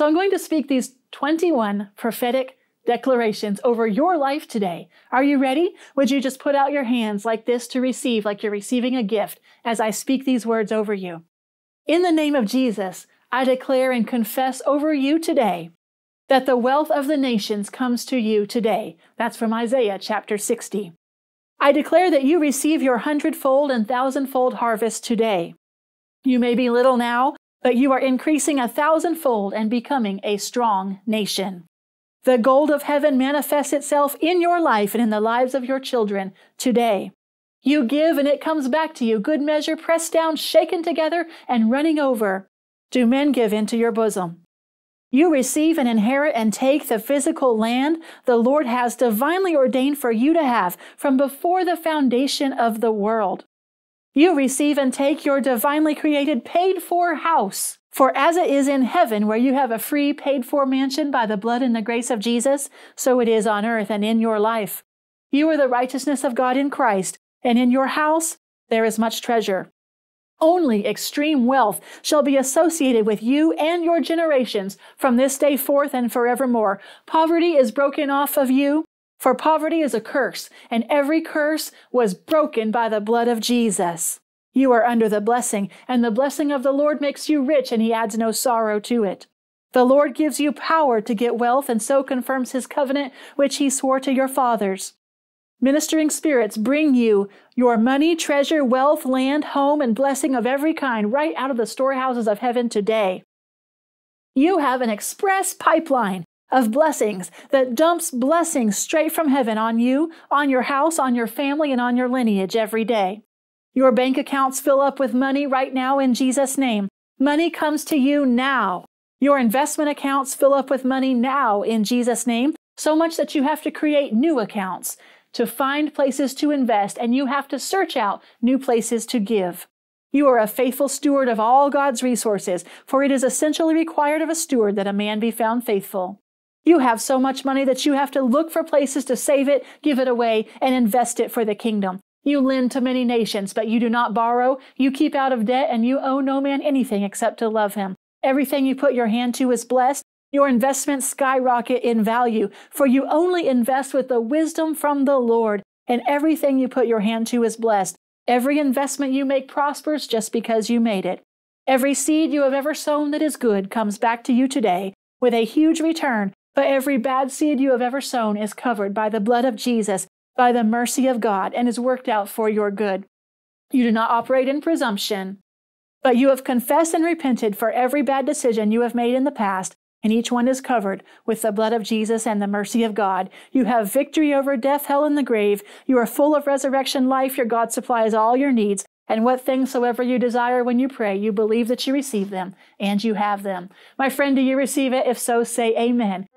So I'm going to speak these 21 prophetic declarations over your life today. Are you ready? Would you just put out your hands like this to receive, like you're receiving a gift as I speak these words over you? In the name of Jesus, I declare and confess over you today that the wealth of the nations comes to you today. That's from Isaiah chapter 60. I declare that you receive your hundredfold and thousandfold harvest today. You may be little now, but you are increasing a thousandfold and becoming a strong nation. The gold of heaven manifests itself in your life and in the lives of your children today. You give and it comes back to you, good measure, pressed down, shaken together, and running over. Do men give into your bosom? You receive and inherit and take the physical land the Lord has divinely ordained for you to have from before the foundation of the world. You receive and take your divinely created paid for house for as it is in heaven, where you have a free, paid for mansion by the blood and the grace of Jesus, so it is on earth and in your life. You are the righteousness of God in Christ, and in your house there is much treasure. Only extreme wealth shall be associated with you and your generations from this day forth and forevermore. Poverty is broken off of you, for poverty is a curse, and every curse was broken by the blood of Jesus. You are under the blessing, and the blessing of the Lord makes you rich, and he adds no sorrow to it. The Lord gives you power to get wealth, and so confirms his covenant, which he swore to your fathers. Ministering spirits bring you your money, treasure, wealth, land, home, and blessing of every kind right out of the storehouses of heaven today. You have an express pipeline of blessings that dumps blessings straight from heaven on you, on your house, on your family, and on your lineage every day. Your bank accounts fill up with money right now in Jesus' name. Money comes to you now. Your investment accounts fill up with money now in Jesus' name, so much that you have to create new accounts to find places to invest and you have to search out new places to give. You are a faithful steward of all God's resources, for it is essentially required of a steward that a man be found faithful. You have so much money that you have to look for places to save it, give it away, and invest it for the kingdom. You lend to many nations, but you do not borrow. You keep out of debt, and you owe no man anything except to love him. Everything you put your hand to is blessed. Your investments skyrocket in value, for you only invest with the wisdom from the Lord, and everything you put your hand to is blessed. Every investment you make prospers just because you made it. Every seed you have ever sown that is good comes back to you today with a huge return, but every bad seed you have ever sown is covered by the blood of Jesus by the mercy of God and is worked out for your good. You do not operate in presumption, but you have confessed and repented for every bad decision you have made in the past, and each one is covered with the blood of Jesus and the mercy of God. You have victory over death, hell, and the grave. You are full of resurrection life. Your God supplies all your needs. And what things soever you desire when you pray, you believe that you receive them, and you have them. My friend, do you receive it? If so, say amen.